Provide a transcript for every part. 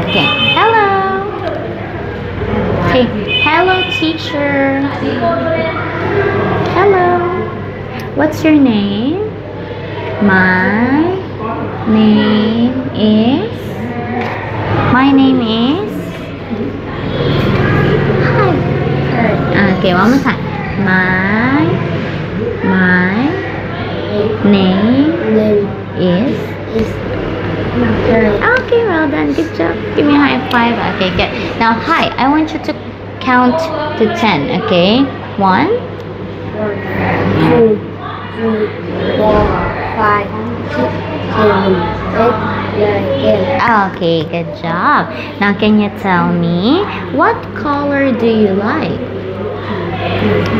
Okay. Hello. Okay. Hello, teacher. Hello. What's your name? My name is. My name is. Hi. Ah, okay, one more time. My my name Name is. Well done. Good job. Give me a high five. Okay, good. Now, hi. I want you to count to ten. Okay, one, two, three, four, five, six, seven, eight. Okay, good job. Now, can you tell me what color do you like?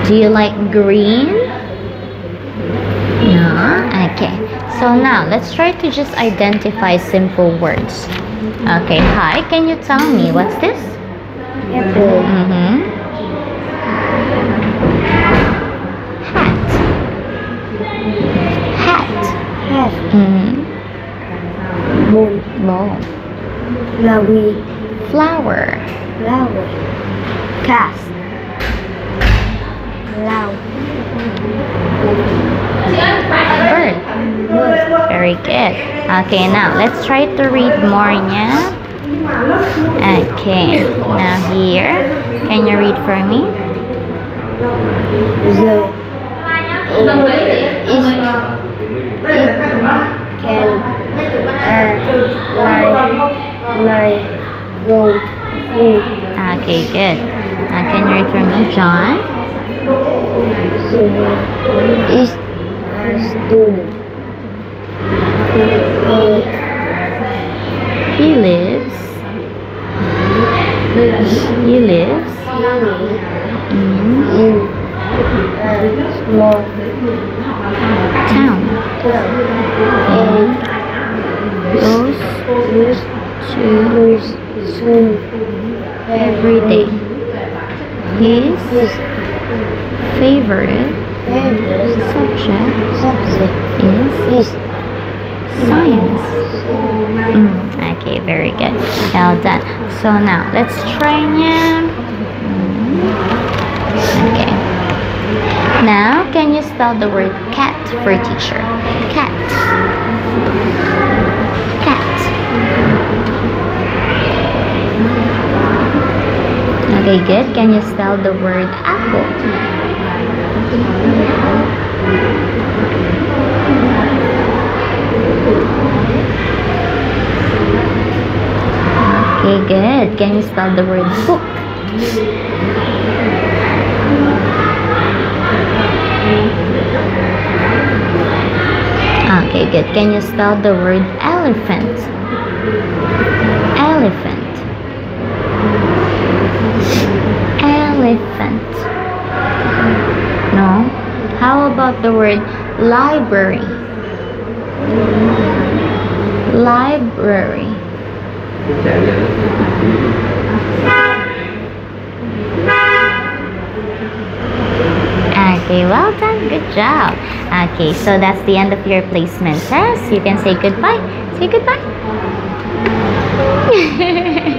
Do you like green? No? Okay. So now, let's try to just identify simple words. Okay, hi. Can you tell me what's this? Apple. Mm-hmm. Hat. Hat. Hat. Mm-hmm. Moon. Ball. Flower. Flower. Flower. Cast. Flower. Very good. Okay, now let's try to read more, yeah? Okay, now here, can you read for me? The it can uh, lie go Okay, good. Now can you read for me, John? is student. He lives in in a small town. and Goes to swim every day. His favorite subject is science. Mm, done. So now let's try now. Okay. Now, can you spell the word cat for teacher? Cat. Cat. Okay, good. Can you spell the word apple? Okay, good. Can you spell the word book? Okay, good. Can you spell the word elephant? Elephant. Elephant. No? How about the word library? Library. Okay, well done. Good job. Okay, so that's the end of your placement test. You can say goodbye. Say goodbye.